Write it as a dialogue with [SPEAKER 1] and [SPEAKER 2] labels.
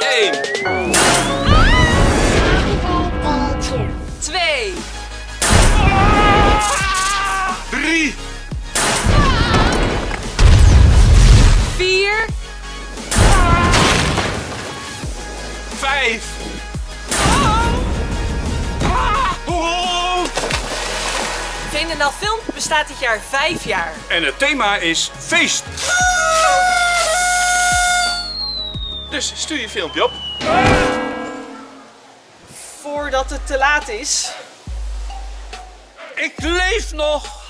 [SPEAKER 1] Eén.
[SPEAKER 2] Twee.
[SPEAKER 1] Drie.
[SPEAKER 2] Vier.
[SPEAKER 1] Vijf.
[SPEAKER 2] Veenendaal Film bestaat dit jaar vijf jaar.
[SPEAKER 1] En het thema is feest. Dus stuur je filmpje op.
[SPEAKER 2] Voordat het te laat is.
[SPEAKER 1] Ik leef nog.